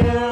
yeah.